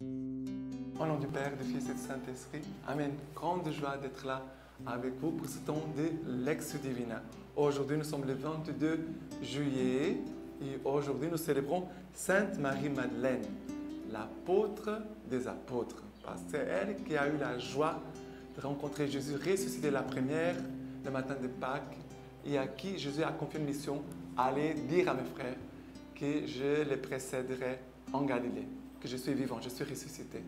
Au nom du Père, du Fils et du Saint-Esprit, Amen. Grande joie d'être là avec vous pour ce temps de Lex Divina. Aujourd'hui, nous sommes le 22 juillet et aujourd'hui, nous célébrons Sainte Marie-Madeleine, l'apôtre des apôtres. Parce c'est elle qui a eu la joie de rencontrer Jésus ressuscité la première le matin de Pâques et à qui Jésus a confié une mission, aller dire à mes frères que je les précéderai en Galilée, que je suis vivant, je suis ressuscité.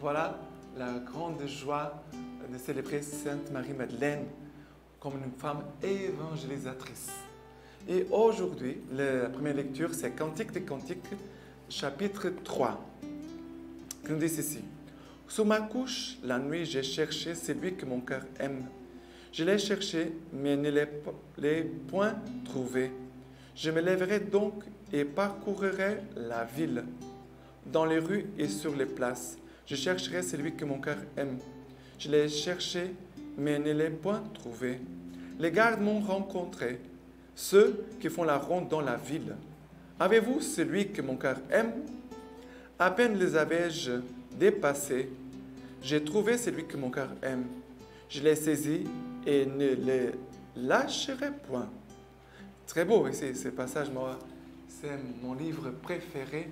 Voilà la grande joie de célébrer Sainte Marie-Madeleine comme une femme évangélisatrice. Et aujourd'hui, la première lecture, c'est Cantique des Cantiques, chapitre 3, qui nous dit ceci. Sous ma couche, la nuit, j'ai cherché celui que mon cœur aime. Je l'ai cherché, mais ne l'ai point trouvé. Je me lèverai donc et parcourrai la ville, dans les rues et sur les places. Je chercherai celui que mon cœur aime. Je l'ai cherché, mais ne l'ai point trouvé. Les gardes m'ont rencontré, ceux qui font la ronde dans la ville. Avez-vous celui que mon cœur aime? À peine les avais-je dépassés, j'ai trouvé celui que mon cœur aime. Je l'ai saisi et ne le lâcherai point. Très beau ici, ce passage, moi, c'est mon livre préféré,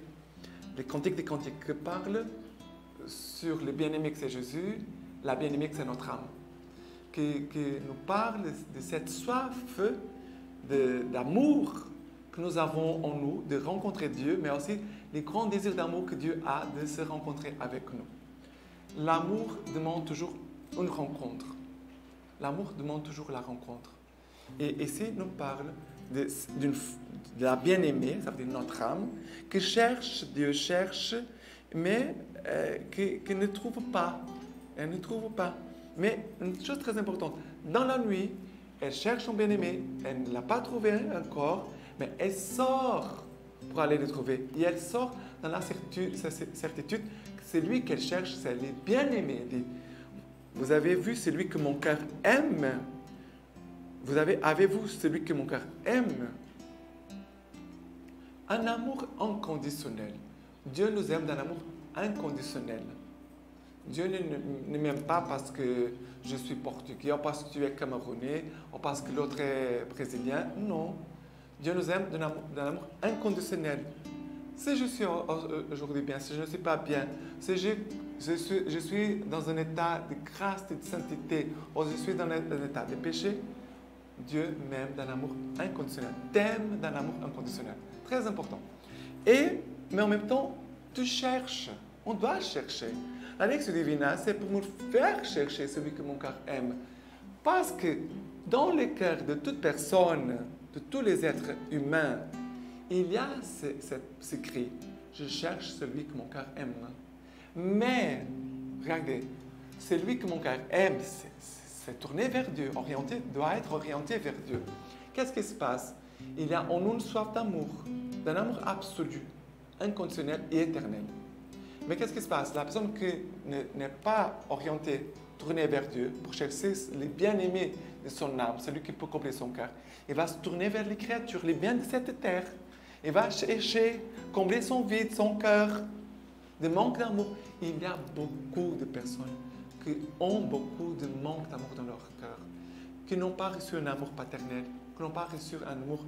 les Cantiques des Cantiques, qui parle sur le bien-aimé que c'est Jésus, la bien-aimée que c'est notre âme, qui, nous parle de cette soif d'amour que nous avons en nous, de rencontrer Dieu, mais aussi les grands désirs d'amour que Dieu a de se rencontrer avec nous. L'amour demande toujours une rencontre. L'amour demande toujours la rencontre. Et ici, nous parle de, la bien-aimée, ça veut dire notre âme, qui cherche, Dieu cherche, mais euh, qui, qui, ne trouve pas. Elle ne trouve pas. Mais une chose très importante, dans la nuit, elle cherche son bien-aimé, elle ne l'a pas trouvé encore, mais elle sort pour aller le trouver. Et elle sort dans la certitude, certitude que c'est lui qu'elle cherche, c'est le bien-aimé. Vous avez vu celui que mon cœur aime. Vous avez, avez-vous celui que mon cœur aime? Un amour inconditionnel. Dieu nous aime d'un amour inconditionnel. Dieu ne, m'aime pas parce que je suis portugais, ou parce que tu es camerounais, ou parce que l'autre est brésilien. Non. Dieu nous aime d'un amour, inconditionnel. Si je suis aujourd'hui bien, si je ne suis pas bien, si je, suis, je suis dans un état de grâce et de sainteté, ou je suis dans un état de péché, Dieu m'aime d'un amour inconditionnel, t'aime d'un amour inconditionnel. Très important. Et, mais en même temps, tu cherches. On doit chercher. La divina, c'est pour nous faire chercher celui que mon cœur aime. Parce que dans le cœur de toute personne, de tous les êtres humains, il y a ce, cri. Je cherche celui que mon cœur aime. Mais, regardez, celui que mon cœur aime, c'est tourné vers Dieu, orienté, doit être orienté vers Dieu. Qu'est-ce qui se passe? Il y a en nous une soif d'amour, d'un amour absolu, inconditionnel et éternel. Mais qu'est-ce qui se passe? La personne qui n'est pas orientée, tournée vers Dieu, pour chercher les bien-aimés de son âme, celui qui peut combler son cœur, il va se tourner vers les créatures, les biens de cette terre. Il va chercher, combler son vide, son cœur, de manque d'amour. Il y a beaucoup de personnes qui ont beaucoup de manque d'amour dans leur cœur, qui n'ont pas reçu un amour paternel, qui n'ont pas reçu un amour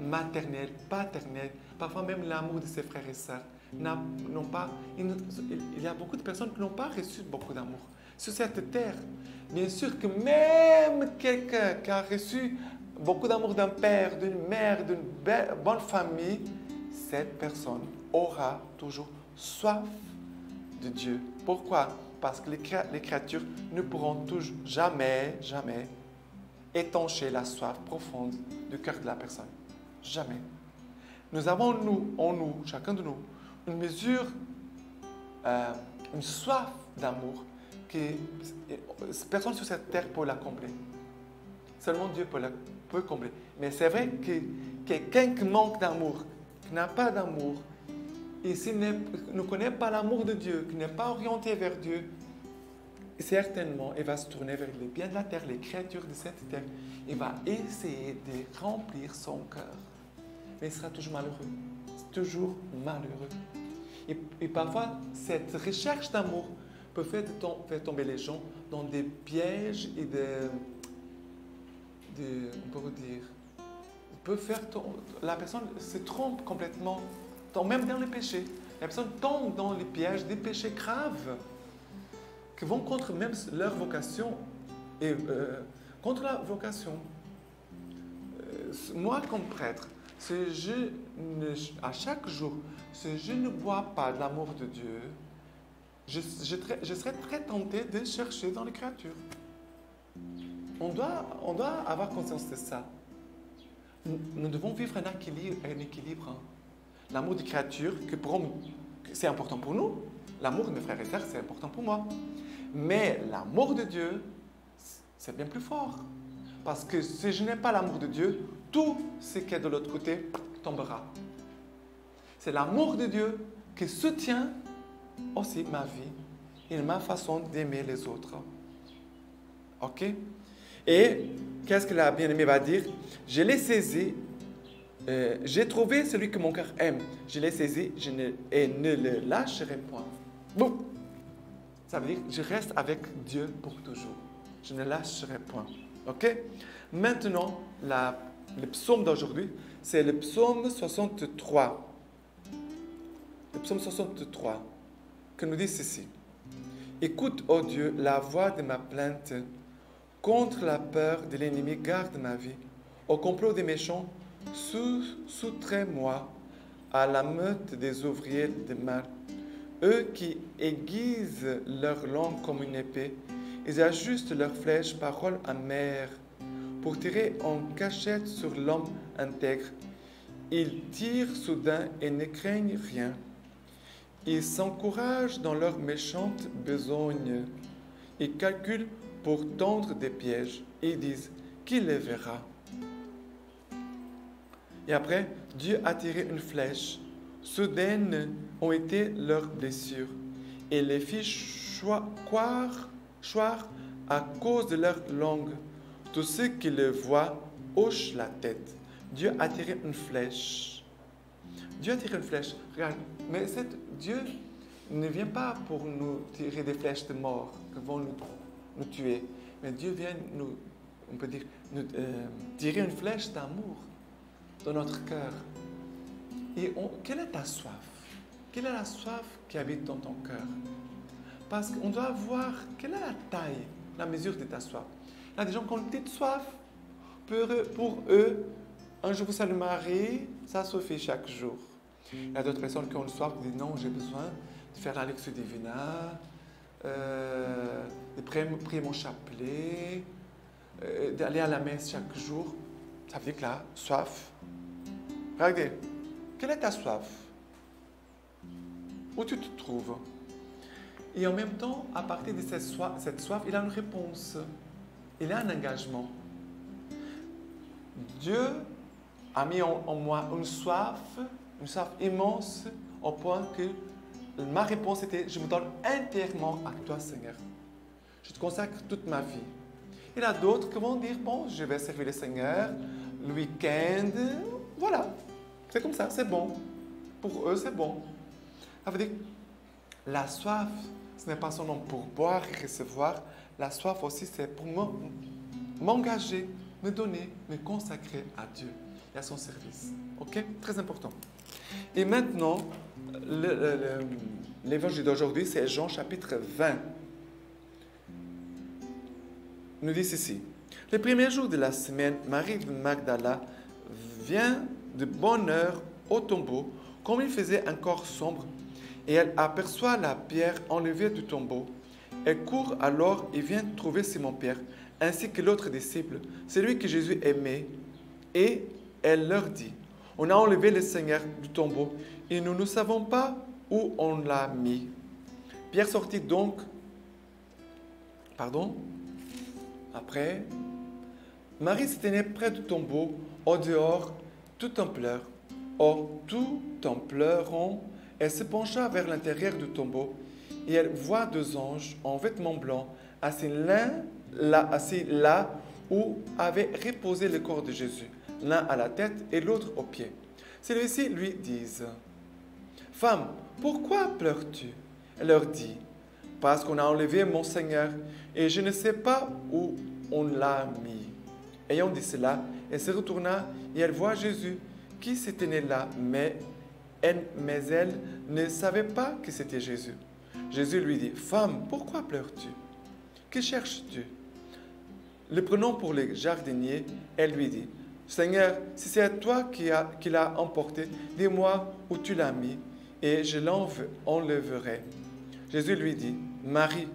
maternel, paternel, parfois même l'amour de ses frères et sœurs. Pas, il y a beaucoup de personnes qui n'ont pas reçu beaucoup d'amour sur cette terre. Bien sûr que même quelqu'un qui a reçu beaucoup d'amour d'un père, d'une mère, d'une bonne famille, cette personne aura toujours soif de Dieu. Pourquoi? Parce que les, créatures ne pourront toujours jamais, jamais étancher la soif profonde du cœur de la personne. Jamais. Nous avons, nous, en nous, chacun de nous, une mesure, euh, une soif d'amour que personne sur cette terre peut la combler. Seulement Dieu peut, la, peut combler. Mais c'est vrai que quelqu'un qui manque d'amour, qui n'a pas d'amour, et s'il ne connaît pas l'amour de Dieu, qui n'est pas orienté vers Dieu, certainement, il va se tourner vers les biens de la terre, les créatures de cette terre. Il va essayer de remplir son cœur. Mais il sera toujours malheureux. Toujours malheureux. Et, parfois, cette recherche d'amour peut faire, tomber les gens dans des pièges et des, on peut dire, peut faire la personne se trompe complètement, même dans les péchés. La personne tombe dans les pièges des péchés graves qui vont contre même leur vocation et euh, contre la vocation. Euh, moi, comme prêtre, si je ne, à chaque jour, si je ne bois pas de l'amour de Dieu, je, serais très tenté de chercher dans les créatures. On doit, on doit avoir conscience de ça. Nous, devons vivre. Un équilibre. L'amour des créatures, que c'est important pour nous. L'amour de mes frères et sœurs, c'est important pour moi. Mais l'amour de Dieu, c'est bien plus fort. Parce que si je n'ai pas l'amour de Dieu, tout ce qui est de l'autre côté tombera. C'est l'amour de Dieu qui soutient aussi ma vie et ma façon d'aimer les autres. OK? Et qu'est-ce que la bien-aimée va dire? Je l'ai saisi, euh, j'ai trouvé celui que mon cœur aime. Je l'ai saisi je ne, et ne le lâcherai point. Bon. Ça veut dire je reste avec Dieu pour toujours. Je ne lâcherai point. OK? Maintenant, le psaume d'aujourd'hui, c'est le psaume 63. Le psaume 63, que nous dit ceci. Écoute, ô Dieu, la voix de ma plainte. Contre la peur de l'ennemi, garde ma vie. Au complot des méchants, soustrais-moi à la meute des ouvriers de mal. Eux qui aiguisent leur langue comme une épée, ils ajustent leurs flèches paroles amères pour tirer en cachette sur l'homme intègre. Ils tirent soudain et ne craignent rien. Ils s'encouragent dans leur méchante besogne. Ils calculent pour tendre des pièges et disent Qui les verra? Et après, Dieu a tiré une flèche. Soudaines ont été leurs blessures et les fit choir, choir à cause de leur langue. Tous ceux qui le voient hochent la tête. Dieu a tiré une flèche. Dieu a tiré une flèche. Regarde, mais Dieu ne vient pas pour nous tirer des flèches de mort qui vont nous, nous tuer. Mais Dieu vient nous, on peut dire, nous, euh, tirer une flèche d'amour dans notre cœur. Et quelle est ta soif? Quelle est la soif qui habite dans ton cœur? Parce qu'on doit voir quelle est la taille, la mesure de ta soif. Il y a des gens qui ont une petite soif. Pour eux, un jour vous allez marier, ça se fait chaque jour. Il y a d'autres personnes qui ont une soif, qui disent non, j'ai besoin de faire la lecture divina, euh, de prier, mon chapelet, euh, d'aller à la messe chaque jour. Ça veut dire que la soif. Regardez, quelle est ta soif? Où tu te trouves? Et en même temps, à partir de cette soif, cette soif il a une réponse il a un engagement. Dieu a mis en, moi une soif, une soif immense, au point que ma réponse était, je me donne entièrement à toi, Seigneur. Je te consacre toute ma vie. Il y a d'autres qui vont dire, bon, je vais servir le Seigneur le week-end. Voilà, c'est comme ça, c'est bon. Pour eux, c'est bon. Ça veut dire, la soif, ce n'est pas seulement pour boire et recevoir, la soif aussi, c'est pour m'engager, me donner, me consacrer à Dieu et à son service. OK? Très important. Et maintenant, l'évangile d'aujourd'hui, c'est Jean chapitre 20. Nous dit ceci. Le premier jour de la semaine, Marie de Magdala vient de bonne heure au tombeau, comme il faisait encore sombre, et elle aperçoit la pierre enlevée du tombeau. Elle court alors et vient trouver Simon-Pierre, ainsi que l'autre disciple, celui que Jésus aimait, et elle leur dit, on a enlevé le Seigneur du tombeau et nous ne savons pas où on l'a mis. Pierre sortit donc, pardon, après, Marie se tenait près du tombeau, au dehors, tout en pleurs. Or, tout en pleurant, elle se pencha vers l'intérieur du tombeau et elle voit deux anges en vêtements blancs assis l'un là, assis là où avait reposé le corps de Jésus, l'un à la tête et l'autre aux pieds. Celui-ci lui disent Femme, pourquoi pleures-tu? Elle leur dit, Parce qu'on a enlevé mon Seigneur, et je ne sais pas où on l'a mis. Ayant dit cela, elle se retourna et elle voit Jésus qui se tenait là, mais elle, mais elle ne savait pas que c'était Jésus. Jésus lui dit, Femme, pourquoi pleures-tu? Que cherches-tu Le prenant pour le jardinier, elle lui dit, Seigneur, si c'est toi qui, qui l'as emporté, dis-moi où tu l'as mis, et je l'enlèverai. Jésus lui dit, Marie.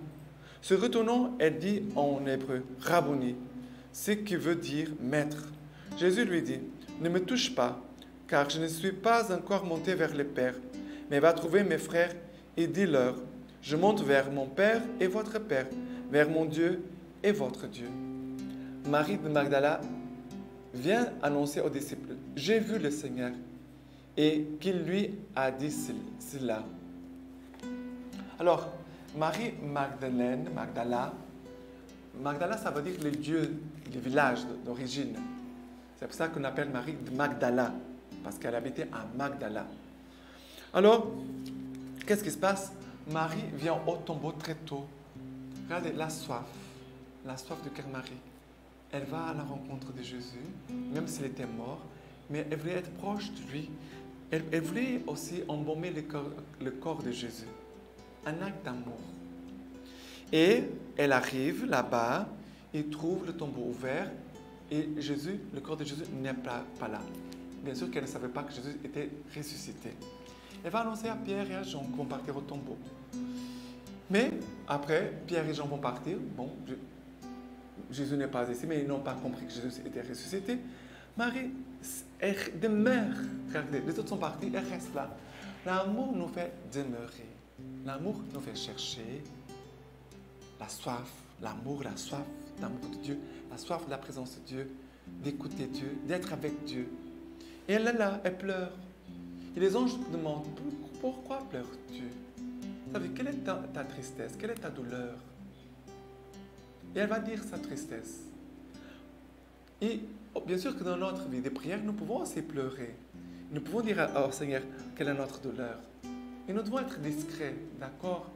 Se retournant, elle dit en hébreu, Rabboni, ce qui veut dire maître. Jésus lui dit, Ne me touche pas, car je ne suis pas encore monté vers le Père, mais va trouver mes frères et dis-leur, je monte vers mon Père et votre Père, vers mon Dieu et votre Dieu. Marie de Magdala vient annoncer aux disciples, j'ai vu le Seigneur, et qu'il lui a dit cela. Alors, Marie Magdalène, Magdala, Magdala, ça veut dire le dieu du village d'origine. C'est pour ça qu'on appelle Marie de Magdala, parce qu'elle habitait à Magdala. Alors, qu'est-ce qui se passe? Marie vient au tombeau très tôt. Regardez la soif, la soif de cœur Marie. Elle va à la rencontre de Jésus, même s'il était mort, mais elle voulait être proche de lui. Elle, voulait aussi embaumer le corps, le corps de Jésus. Un acte d'amour. Et elle arrive là-bas et trouve le tombeau ouvert et Jésus, le corps de Jésus n'est pas, là. Bien sûr qu'elle ne savait pas que Jésus était ressuscité. Elle va annoncer à Pierre et à Jean qu'ils vont partir au tombeau. Mais après, Pierre et Jean vont partir. Bon, Jésus n'est pas ici, mais ils n'ont pas compris que Jésus était ressuscité. Marie elle demeure. Les autres sont partis, elle reste là. L'amour nous fait demeurer. L'amour nous fait chercher la soif, l'amour, la soif d'amour de Dieu, la soif de la présence de Dieu, d'écouter Dieu, d'être avec Dieu. Et elle est là, elle pleure. Et les anges demandent, pourquoi pleures-tu? Dire, quelle est ta, tristesse? Quelle est ta douleur? Et elle va dire sa tristesse. Et oh, bien sûr que dans notre vie de prière, nous pouvons aussi pleurer. Nous pouvons dire, oh Seigneur, quelle est notre douleur? Et nous devons être discrets, d'accord?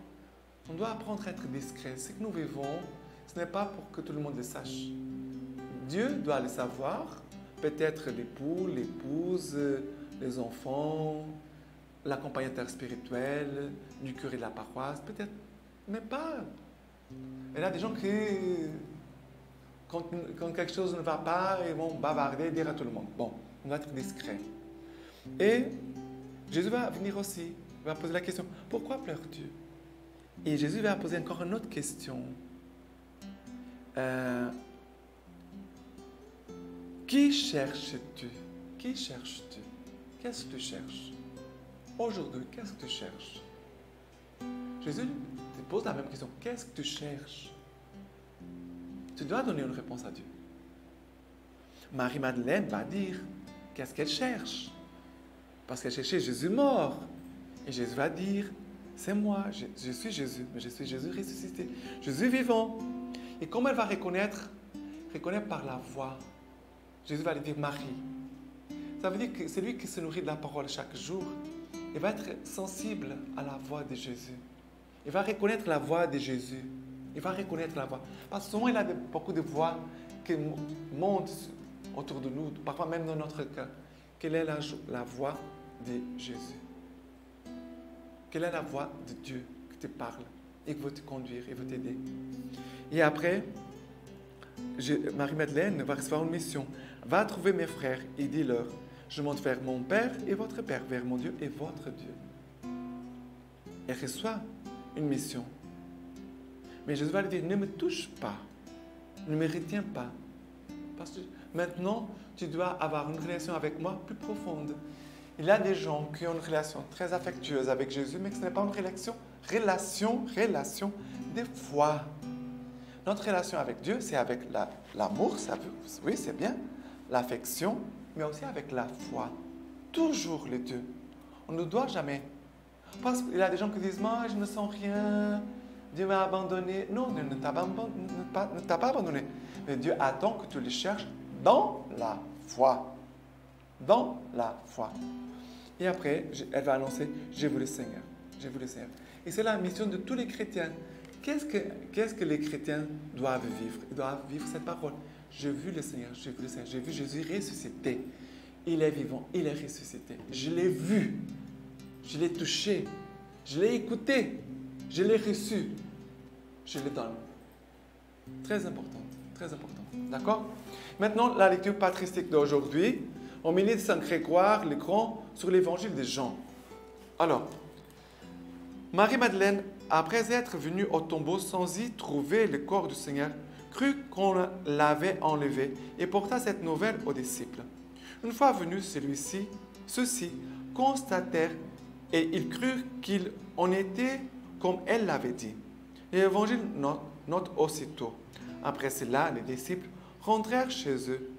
On doit apprendre à être discret. Ce que nous vivons, ce n'est pas pour que tout le monde le sache. Dieu doit le savoir, peut-être l'époux, l'épouse, les enfants, l'accompagnateur spirituel, du curé de la paroisse, peut-être, mais pas. Il y a des gens qui, quand, quelque chose ne va pas, ils vont bavarder, dire à tout le monde. Bon, on va être discret. Et Jésus va venir aussi, va poser la question, pourquoi pleures-tu? Et Jésus va poser encore une autre question. Euh, qui cherches-tu? Qui cherches-tu? Qu'est-ce que tu cherches? Aujourd'hui, qu'est-ce que tu cherches? Jésus te pose la même question. Qu'est-ce que tu cherches? Tu dois donner une réponse à Dieu. Marie-Madeleine va dire qu'est-ce qu'elle cherche? Parce qu'elle cherchait Jésus mort. Et Jésus va dire, c'est moi, je, suis Jésus, mais je suis Jésus ressuscité, Jésus vivant. Et comment elle va reconnaître Reconnaître par la voix. Jésus va lui dire Marie. Ça veut dire que c'est lui qui se nourrit de la parole chaque jour. Il va être sensible à la voix de Jésus. Il va reconnaître la voix de Jésus. Il va reconnaître la voix. Parce que souvent, il a beaucoup de voix qui montent autour de nous, parfois même dans notre cœur. Quelle est la, la voix de Jésus? Quelle est la voix de Dieu qui te parle et qui veut te conduire et veut t'aider? Et après, Marie-Madeleine va recevoir une mission. Va trouver mes frères et dis-leur je monte vers mon Père et votre Père, vers mon Dieu et votre Dieu. Elle reçoit une mission. Mais Jésus va lui dire, ne me touche pas, ne me retiens pas. Parce que maintenant, tu dois avoir une relation avec moi plus profonde. Il y a des gens qui ont une relation très affectueuse avec Jésus, mais ce n'est pas une relation, relation, relation de foi. Notre relation avec Dieu, c'est avec l'amour, ça oui, c'est bien, l'affection, mais aussi avec la foi. Toujours les deux. On ne doit jamais. Parce qu'il y a des gens qui disent, moi, je ne sens rien, Dieu m'a abandonné. Non, Dieu ne t'a pas, abandonné. Mais Dieu attend que tu le cherches dans la foi. Dans la foi. Et après, elle va annoncer, j'ai vu le Seigneur. J'ai vu le Seigneur. Et c'est la mission de tous les chrétiens. Qu'est-ce que, les chrétiens doivent vivre? Ils doivent vivre cette parole. J'ai vu le Seigneur, j'ai vu le Seigneur, j'ai vu Jésus ressuscité. Il est vivant, il est ressuscité. Je l'ai vu, je l'ai touché, je l'ai écouté, je l'ai reçu, je le donne. Très important, très important. D'accord? Maintenant, la lecture patristique d'aujourd'hui, de Saint Grégoire le Grand sur l'évangile de Jean. Alors, Marie-Madeleine, après être venue au tombeau sans y trouver le corps du Seigneur, crut qu'on l'avait enlevé et porta cette nouvelle aux disciples. Une fois venu celui-ci, ceux-ci constatèrent et ils crurent qu'il en était comme elle l'avait dit. L'évangile note aussitôt. Après cela, les disciples rentrèrent chez eux.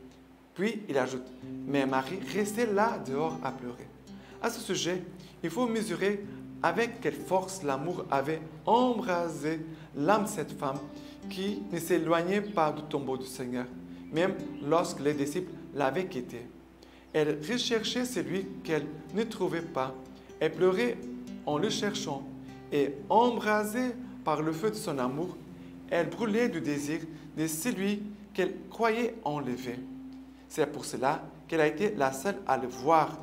Puis il ajoute, mais Marie restait là dehors à pleurer. À ce sujet, il faut mesurer avec quelle force l'amour avait embrasé l'âme de cette femme qui ne s'éloignait pas du tombeau du Seigneur, même lorsque les disciples l'avaient quitté. Elle recherchait celui qu'elle ne trouvait pas. Elle pleurait en le cherchant et embrasée par le feu de son amour, elle brûlait du désir de celui qu'elle croyait enlever. C'est pour cela qu'elle a été la seule à le voir,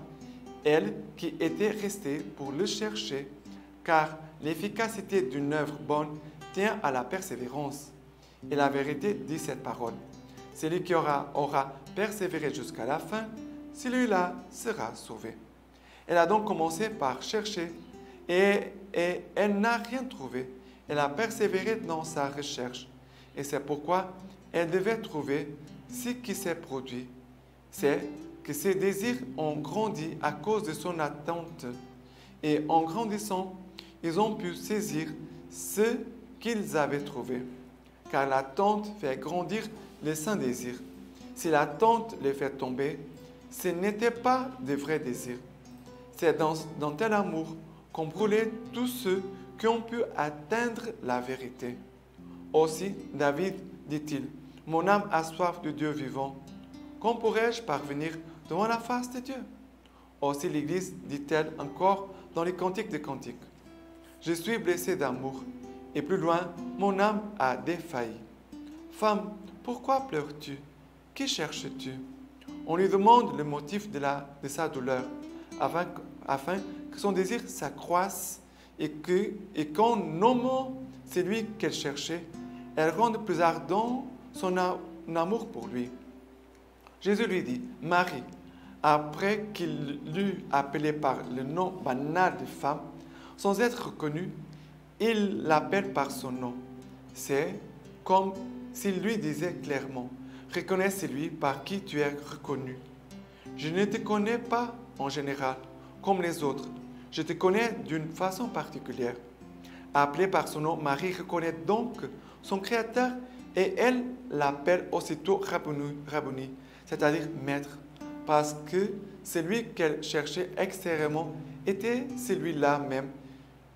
elle qui était restée pour le chercher, car l'efficacité d'une œuvre bonne tient à la persévérance. Et la vérité dit cette parole. Celui qui aura, persévéré jusqu'à la fin, celui-là sera sauvé. Elle a donc commencé par chercher et, et elle n'a rien trouvé. Elle a persévéré dans sa recherche. Et c'est pourquoi elle devait trouver ce qui s'est produit. C'est que ses désirs ont grandi à cause de son attente. Et en grandissant, ils ont pu saisir ce qu'ils avaient trouvé. Car l'attente fait grandir les saints désirs. Si l'attente les fait tomber, ce n'était pas de vrais désirs. C'est dans, dans tel amour qu'on brûlait tous ceux qui ont pu atteindre la vérité. Aussi, David dit-il, Mon âme a soif de Dieu vivant. Quand pourrais-je parvenir devant la face de Dieu? Aussi l'Église dit-elle encore dans les cantiques des cantiques, Je suis blessé d'amour, et plus loin, mon âme a défailli. Femme, pourquoi pleures-tu? Qui cherches-tu? On lui demande le motif de, sa douleur, afin, afin que son désir s'accroisse et qu'en et nommant celui qu'elle cherchait, elle rende plus ardent son amour pour lui. Jésus lui dit, Marie, après qu'il l'eut appelée par le nom banal de femme, sans être reconnu, il l'appelle par son nom. C'est comme s'il lui disait clairement, reconnais celui par qui tu es reconnu. Je ne te connais pas en général comme les autres. Je te connais d'une façon particulière. Appelée par son nom, Marie reconnaît donc son Créateur et elle l'appelle aussitôt Rabboni, c'est-à-dire maître, parce que celui qu'elle cherchait extérieurement était celui-là même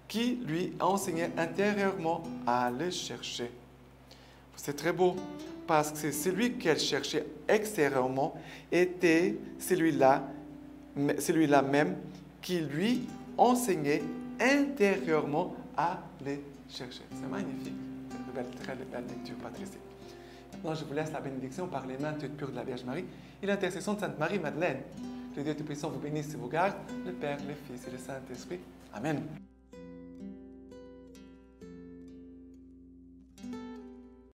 qui lui enseignait intérieurement à le chercher. C'est très beau parce que celui qu'elle cherchait extérieurement était celui-là même qui lui enseignait intérieurement à les chercher. C'est magnifique. Une belle, très belle lecture, Patricie. Je vous laisse la bénédiction par les mains toutes pures de la Vierge Marie et l'intercession de Sainte Marie-Madeleine. Que Dieu Tout-Puissant vous bénisse et vous garde, le Père, le Fils et le Saint-Esprit. Amen.